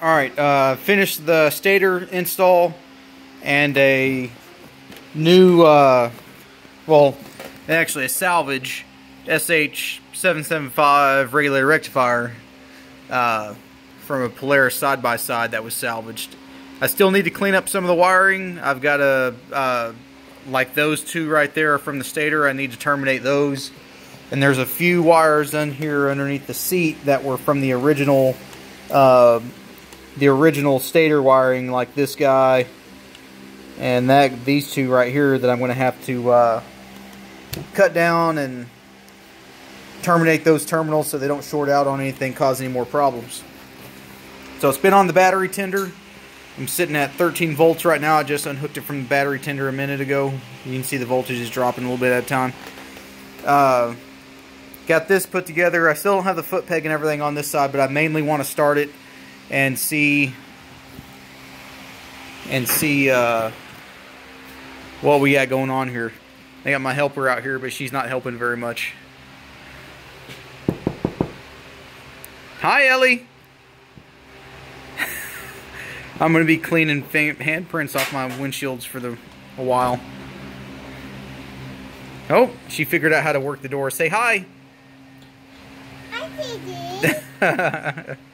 All right, uh, finished the stator install and a new, uh, well, actually a salvage SH775 regulator rectifier uh, from a Polaris side-by-side -side that was salvaged. I still need to clean up some of the wiring. I've got a, uh, like those two right there from the stator, I need to terminate those. And there's a few wires on here underneath the seat that were from the original uh, the original stator wiring like this guy and that these two right here that I'm going to have to uh, cut down and terminate those terminals so they don't short out on anything cause any more problems. So it's been on the battery tender. I'm sitting at 13 volts right now. I just unhooked it from the battery tender a minute ago. You can see the voltage is dropping a little bit at a time. Uh, got this put together. I still don't have the foot peg and everything on this side, but I mainly want to start it and see and see uh, what we got going on here. I got my helper out here, but she's not helping very much. Hi, Ellie. I'm going to be cleaning handprints off my windshields for the a while. Oh, she figured out how to work the door. Say hi. Hi,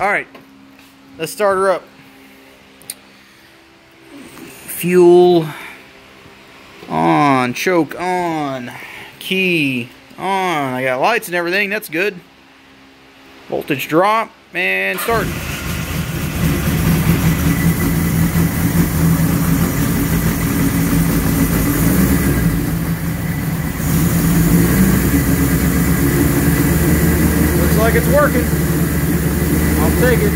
All right, let's start her up. Fuel on, choke on, key on. I got lights and everything. That's good. Voltage drop and start. Looks like it's working. Take it.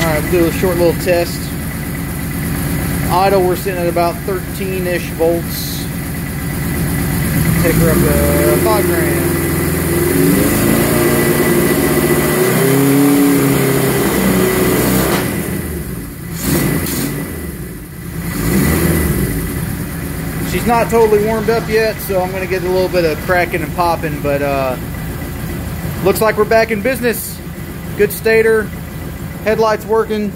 Alright, do a short little test. Idle, we're sitting at about 13-ish volts. Take her up to 5 grand. She's not totally warmed up yet, so I'm going to get a little bit of cracking and popping, but uh, looks like we're back in business. Good stator, headlights working,